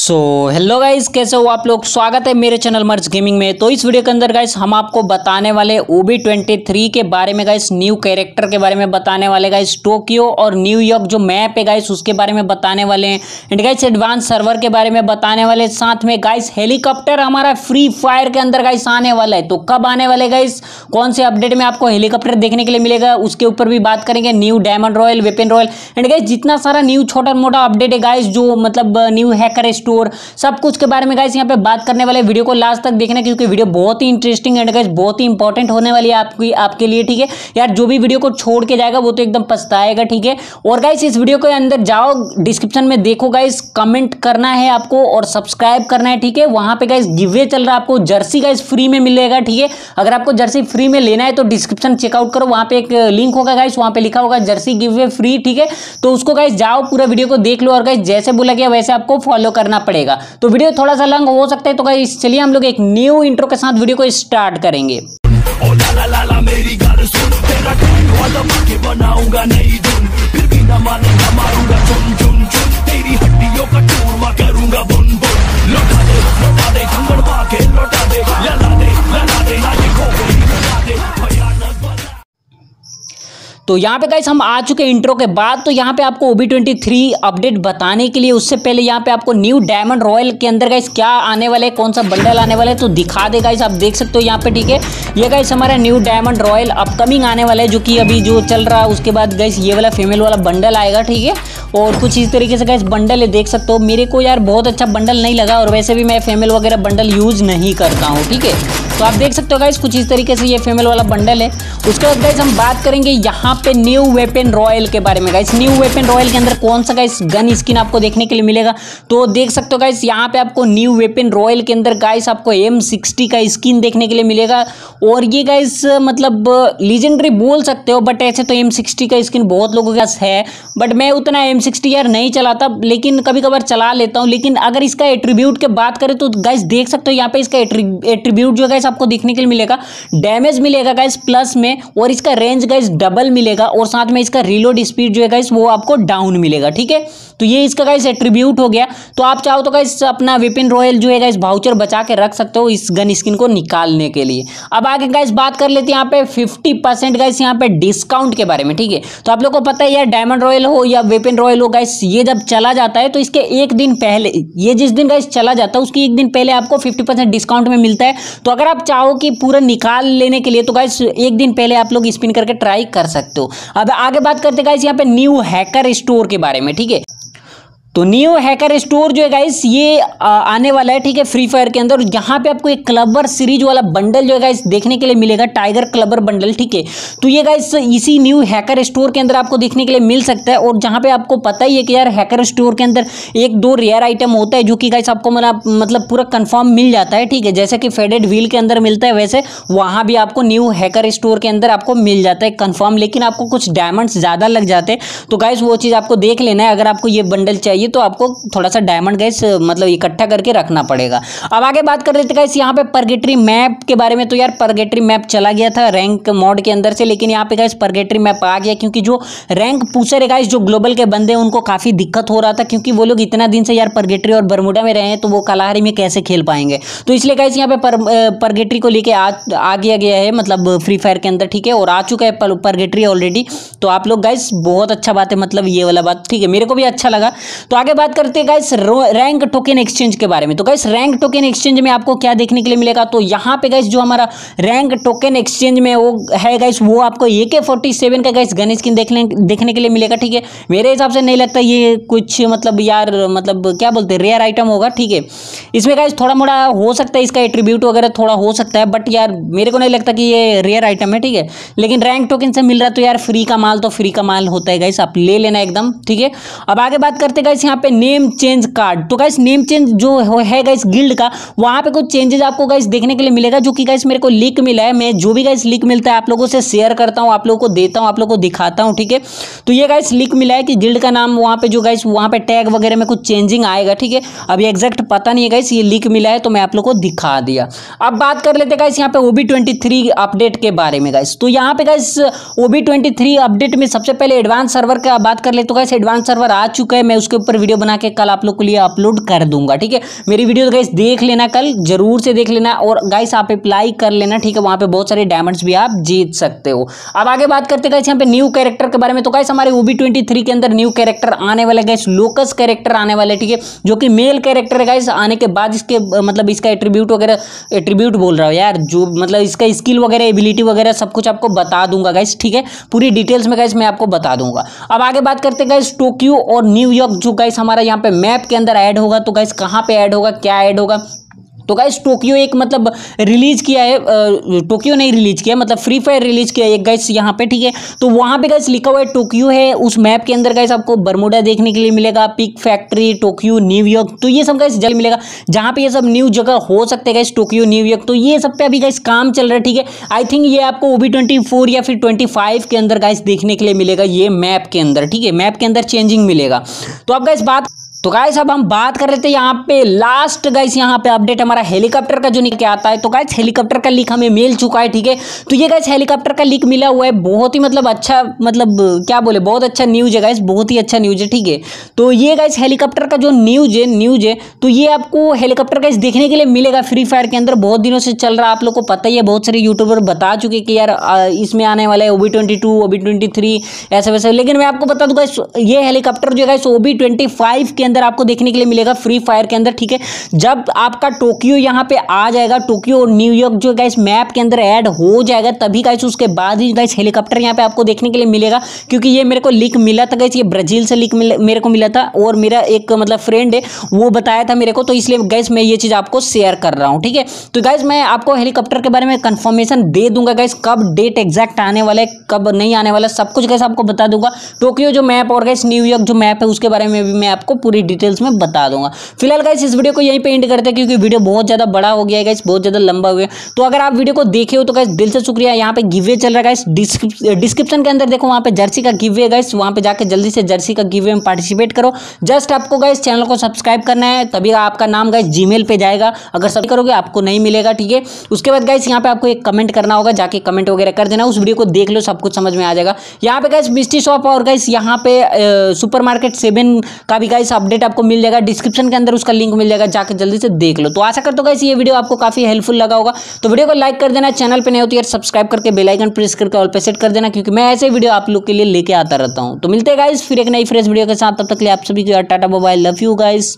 So hello guys कैसे हो आप लोग? स्वागत है मेरे चैनल मर्ज गेमिंग में। तो इस वीडियो के अंदर गाइस हम आपको बताने वाले ओबी ट्वेंटी थ्री के बारे में गाइस न्यू कैरेक्टर के बारे में बताने वाले गाइस टोक्यो और न्यूयॉर्क जो मैप है गाइस उसके बारे में बताने वाले हैं। एंड गाइस एडवांस सर्वर के बारे में बताने वाले साथ में गाइस हेलीकॉप्टर हमारा फ्री फायर के अंदर गाइस आने वाला है। तो कब आने वाले गाइस कौन से अपडेट में आपको हेलीकॉप्टर देखने के लिए मिलेगा? उसके ऊपर भी बात करेंगे। New diamond royal weapon royal and guys जितना सारा न्यू छोटा मोटा अपडेट है गाइस जो मतलब न्यू हैकर स्टोर सब कुछ के बारे में गाइस यहाँ पे बात करने वाले वीडियो को लास्ट तक देखना, क्योंकि वीडियो बहुत ही इंटरेस्टिंग एंड गाइस बहुत ही इंपॉर्टेंट होने वाली है आपकी, आपके लिए, ठीक है? यार, जो भी वीडियो को छोड़ के जाएगा, वो तो एकदम पछताएगा, ठीक है? और गाइस इस वीडियो के अंदर जाओ डिस्क्रिप्शन में देखो गाइस कमेंट करना है आपको और सब्सक्राइब करना है, ठीक है? वहाँ पे गाइस गिवे चल रहा है आपको जर्सी गाइस फ्री में मिलेगा, ठीक है? अगर आपको जर्सी फ्री में लेना है तो डिस्क्रिप्शन चेकआउट करो, वहाँ पे एक लिंक होगा गाइस वहाँ पे लिखा होगा जर्सी गिवे फ्री ठीक है? तो उसको गाइस जाओ, पूरा वीडियो को देख लो और गाइस जैसे बोला गया, वैसे आपको फॉलो करना पड़ेगा। तो वीडियो थोड़ा सा लंग हो सकता है तो चलिए हम लोग एक न्यू इंट्रो के साथ वीडियो को स्टार्ट करेंगे। के बनाऊँगा तो यहाँ पे गाइस हम आ चुके इंट्रो के बाद तो यहाँ पे आपको ओबी ट्वेंटी थ्री अपडेट बताने के लिए, उससे पहले यहाँ पे आपको न्यू डायमंड रॉयल के अंदर गाइस क्या आने वाला है, कौन सा बंडल आने वाला है तो दिखा दे गाइस आप देख सकते हो यहाँ पे, ठीक है? ये गाइस हमारा न्यू डायमंड रॉयल अपकमिंग आने वाला है, जो कि अभी जो चल रहा है, उसके बाद गाइस ये वाला फीमेल वाला बंडल आएगा, ठीक है? और कुछ इस तरीके से गाइस बंडल है देख सकते हो। मेरे को यार बहुत अच्छा बंडल नहीं लगा, और वैसे भी मैं फीमेल वगैरह बंडल यूज़ नहीं करता हूँ, ठीक है? तो आप देख सकते हो गाइस कुछ इस तरीके से ये फीमेल वाला बंडल है। उसके बाद गाइस हम बात करेंगे यहाँ पे न्यू वेपन रॉयल के बारे में। गाइस न्यू वेपन रॉयल के अंदर कौन सा गाइस गन स्किन आपको देखने के लिए मिलेगा? तो देख सकते हो गाइस यहाँ पे आपको न्यू वेपन रॉयल के अंदर गाइस आपको एम का स्किन देखने के लिए मिलेगा। और ये गाइस मतलब लीजेंडरी बोल सकते हो बट ऐसे तो एम का स्किन बहुत लोगों के पास है। बट मैं उतना एम यार नहीं चलाता, लेकिन कभी कभार चला लेता हूँ। लेकिन अगर इसका एट्रीब्यूट के बात करें तो गाइस देख सकते हो यहाँ पे इसका एट्रीब्यूट जो गाइस आपको देखने के लिए मिलेगा। डैमेज मिलेगा गाइस प्लस में, और इसका रेंज गाइस डबल मिलेगा, और साथ में इसका रीलोड स्पीड जो है गाइस वो आपको डाउन मिलेगा, ठीक है? तो ये इसका गाइस एट्रीब्यूट हो गया। तो आप चाहो तो गाइस अपना विपिन रॉयल जो है गाइस भाउचर बचा के रख सकते हो इस गन स्किन को निकालने के लिए। अब आगे गाइस बात कर लेते हैं यहाँ पे फिफ्टी परसेंट गाइस यहाँ पे डिस्काउंट के बारे में, ठीक है? तो आप लोग को पता है यार डायमंड रॉयल हो, या वेपन रॉयल हो गाइस ये जब चला जाता है तो इसके एक दिन पहले, ये जिस दिन गाइस चला जाता है, उसके एक दिन पहले आपको फिफ्टी डिस्काउंट में मिलता है। तो अगर आप चाहो कि पूरा निकाल लेने के लिए तो गाइस एक दिन पहले आप लोग स्पिन करके ट्राई कर सकते हो। अब आगे बात करते गाइस यहाँ पे न्यू हैकर स्टोर के बारे में, ठीक है? तो न्यू हैकर स्टोर जो है गाइस ये आने वाला है, ठीक है फ्री फायर के अंदर। यहाँ पे आपको एक क्लबर सीरीज़ वाला बंडल जो है गाइस देखने के लिए मिलेगा टाइगर क्लबर बंडल ठीक है? तो ये गाइस इसी न्यू हैकर स्टोर के अंदर आपको देखने के लिए मिल सकता है। और जहाँ पे आपको पता ही है कि यार हैकर स्टोर के अंदर एक दो रेयर आइटम होता है, जो कि गाइस आपको मतलब मतलब पूरा कन्फर्म मिल जाता है, ठीक है? जैसे कि फेडेड व्हील के अंदर मिलता है, वैसे वहाँ भी आपको न्यू हैकर स्टोर के अंदर आपको मिल जाता है कन्फर्म लेकिन आपको कुछ डायमंड्स ज़्यादा लग जाते हैं। तो गाइस वो चीज़ आपको देख लेना है। अगर आपको ये बंडल चाहिए तो आपको थोड़ा सा डायमंड गैस मतलब इकट्ठा करके रखना पड़ेगा। अब आगे बात कर लेते गैस यहाँ पे परगेटरी मैप के बारे में तो यार परगेटरी मैप चला गया था रैंक मोड के अंदर से लेकिन यहाँ पे गैस परगेटरी मैप आ गया क्योंकि जो रैंक पूछर है गाइस जो ग्लोबल के बंदे उनको काफ़ी दिक्कत हो रहा था क्योंकि वो लोग इतना दिन से यार परगेटरी और बरमुडा में रहे हैं तो वो कलाहारी में कैसे खेल पाएँगे? तो इसलिए गाइस यहाँ पे पर, परगेटरी को लेके आ, गया गया है मतलब फ्री फायर के अंदर ठीक है? और आ चुका है परगेटरी ऑलरेडी तो आप लोग गाइस बहुत अच्छा बात है मतलब ये वाला बात ठीक है? मेरे को भी अच्छा लगा। तो आगे बात करते हैं गाइस रैंक टोकन एक्सचेंज के बारे में। तो गाइस रैंक टोकन एक्सचेंज में आपको क्या देखने के लिए मिलेगा? तो यहाँ पे गाइस जो हमारा रैंक टोकन एक्सचेंज में वो है गाइस वो आपको ए के फोर्टी सेवन का गाइस गन स्किन देखने देखने के लिए मिलेगा, ठीक है? मेरे हिसाब से नहीं लगता ये कुछ मतलब यार मतलब क्या बोलते हैं रेयर आइटम होगा, ठीक है? इसमें गाइस थोड़ा मोड़ा हो सकता है इसका एट्रीब्यूट वगैरह थोड़ा हो सकता है बट यार, मेरे को नहीं लगता कि ये रेयर आइटम है, ठीक है? लेकिन रैंक टोकन से मिल रहा है तो यार फ्री का माल तो फ्री का माल होता है गाइस आप ले लेना एकदम, ठीक है? अब आगे बात करते गाइस यहाँ पे नेम चेंज कार्ड तो गाइस नेम चेंज जो है गाइस गिल्ड का, वहाँ पे कुछ चेंजेस आपको गाइस देखने के लिए मिलेगा, जो कि गाइस मेरे को लिक मिला है. मैं जो भी गाइस लिक मिलता है, आप लोगों से शेयर करता हूँ, आप लोगों को देता हूँ, आप लोगों को दिखाता हूँ, ठीक है? तो ये गाइस लिक मिला है कि गिल्ड का नाम वहाँ पे जो गाइस वहाँ पे टैग वगैरह में कुछ चेंजिंग आएगा, ठीक है? अभी एग्जैक्ट पता नहीं है गाइस ये लिक मिला है तो मैं आप लोग को दिखा दिया. अब बात कर लेते गाइस यहाँ पे ओबी ट्वेंटी अपडेट के बारे में गाइस तो यहाँ पे गाइस ओबी ट्वेंटी अपडेट में सबसे पहले एडवांस सर्वर का बात कर ले तो गाइस एडवांस सर्वर आ चुका है. मैं उसके ऊपर ऊपर वीडियो बना के कल आप लोग के लिए अपलोड कर दूँगा, ठीक है? मेरी वीडियो गाइस देख लेना कल, ज़रूर से देख लेना और गाइस आप अप्लाई कर लेना, ठीक है? वहाँ पे बहुत सारे डायमंड्स भी आप जीत सकते हो। अब आगे बात करते गाइस यहाँ पे न्यू कैरेक्टर के बारे में। तो गाइस हमारे ओबी ट्वेंटी के अंदर न्यू कैरेक्टर आने वाले गाइस लोकस कैरेक्टर आने वाले ठीक है? जो कि मेल कैरेक्टर है गाइस आने के बाद इसके मतलब इसका एट्रीब्यूट वगैरह एट्रीब्यूट बोल रहा हूँ यार, जो मतलब इसका स्किल वगैरह एबिलिटी वगैरह सब कुछ आपको बता दूँगा गाइस ठीक है? पूरी डिटेल्स में गाइस मैं आपको बता दूँगा। अब आगे बात करते गाइस टोक्यो और न्यूयॉर्क जो गाइस हमारा यहाँ पे मैप के अंदर ऐड होगा तो गाइस कहाँ पे ऐड होगा, क्या ऐड होगा? तो गाइस टोक्यो एक मतलब रिलीज़ किया है टोक्यो नहीं रिलीज़ किया मतलब फ्री फायर रिलीज़ किया है गाइस यहाँ पे, ठीक है? तो वहाँ पे गाइस लिखा हुआ है टोक्यो है, उस मैप के अंदर गाइस आपको बरमुडा देखने के लिए मिलेगा पिक फैक्ट्री टोक्यो न्यूयॉर्क तो ये सब गाइस जल्द मिलेगा, जहाँ पे ये सब न्यू जगह हो सकते हैं गाइस टोक्यो न्यूयॉर्क तो ये सब पे अभी गाइस काम चल रहा है, ठीक है? आई थिंक ये आपको ओबी ट्वेंटी फोर या फिर ट्वेंटी फाइव के अंदर गाइस देखने के लिए मिलेगा, ये मैप के अंदर, ठीक है? मैप के अंदर चेंजिंग मिलेगा। तो अब गाइस बात तो गाइस अब हम बात कर रहे थे यहाँ पे लास्ट गाइस यहाँ पे अपडेट हमारा हेलीकॉप्टर का जो निकल के आता है। तो गाइस हेलीकॉप्टर का लीक हमें मिल चुका है, ठीक है? तो ये गाइस हेलीकॉप्टर का लीक मिला हुआ है। बहुत ही मतलब अच्छा मतलब क्या बोले, बहुत अच्छा न्यूज़ है गाइस बहुत ही अच्छा न्यूज़ है, ठीक है? तो ये गाइस हेलीकॉप्टर का जो न्यूज़ है न्यूज़ है तो ये आपको हेलीकॉप्टर गाइस देखने के लिए मिलेगा फ्री फायर के अंदर। बहुत दिनों से चल रहा है आप लोग को पता ही है, बहुत सारे यूट्यूबर बता चुके कि यार इसमें आने वाला है OB twenty two OB twenty three ऐसे वैसे लेकिन मैं आपको बता दूँगा ये हेलीकॉप्टर जो है ओबी ट्वेंटी फाइव के अंदर आपको देखने के लिए मिलेगा फ्री फायर के अंदर, ठीक है? जब आपका टोक्यो यहाँ पे आ जाएगा, टोक्यो और न्यूयॉर्क जो गाइस मैप के अंदर ऐड हो जाएगा, तभी गाइस उसके बाद ही गाइस हेलीकॉप्टर यहाँ पे आपको देखने के लिए मिलेगा, क्योंकि ये मेरे को लिक मिला था गाइस ये ब्राज़ील से लिक मेरे को मिला था और मेरा एक मतलब फ्रेंड है, वो बताया था मेरे को तो इसलिए गाइस मैं ये चीज़ आपको शेयर कर रहा हूँ, ठीक है? तो गाइस मैं आपको हेलीकॉप्टर के बारे में कंफर्मेशन दे दूँगा गाइस कब डेट एग्जैक्ट आने वाला है, कब नहीं आने वाला, सब कुछ गाइस आपको बता दूँगा। टोक्यो जो मैप और गाइस न्यूयॉर्क जो मैप है, उसके बारे में भी मैं आपको पूरी डिटेल्स में बता दूँगा। फ़िलहाल गाइस इस वीडियो को यहीं पे एंड करते हैं क्योंकि वीडियो बहुत ज़्यादा बड़ा हो गया है गाइस बहुत ज़्यादा लंबा हो गया तो अगर आप वीडियो को देखे हो तो गाइस दिल से शुक्रिया। यहाँ पे गिवे चल रहा है गाइस डिस्क्रिप्शन के अंदर देखो, वहाँ पे जर्सी का गिवे गाइस वहाँ पे जाकर जल्दी से जर्सी का गिवे में पार्टिसिपेट करो। जस्ट आपको गाइस चैनल को सब्सक्राइब करना है, तभी आपका नाम गाइस जी पे जाएगा। अगर सब करोगे, आपको नहीं मिलेगा, ठीक है? उसके बाद गाइस यहाँ पे आपको एक कमेंट करना होगा, जाके कमेंट वगैरह कर देना। उस वीडियो को देख लो, सब कुछ समझ में आ जाएगा। यहाँ पे गाइस मिस्टी शॉप और गाइस यहाँ पे सुपर मार्केट सेवन का भी गाइस अपडेट आपको मिल जाएगा डिस्क्रिप्शन के अंदर उसका लिंक मिल जाएगा जाकर जल्दी से देख लो। तो आशा करता हूँ ये वीडियो आपको काफ़ी हेल्पफुल लगा होगा। तो वीडियो को लाइक कर देना चैनल पर नहीं होती यार सब्सक्राइब करके बेलाइकन प्रेस करके ऑल पे सेट कर देना, क्योंकि मैं ऐसे वीडियो आप लोग के लिए लेके आता रहता हूँ। तो मिलते गाइज़ फिर एक नई फ्रेश वीडियो के साथ, तब तक लिए आप सभी tata mobile love you guys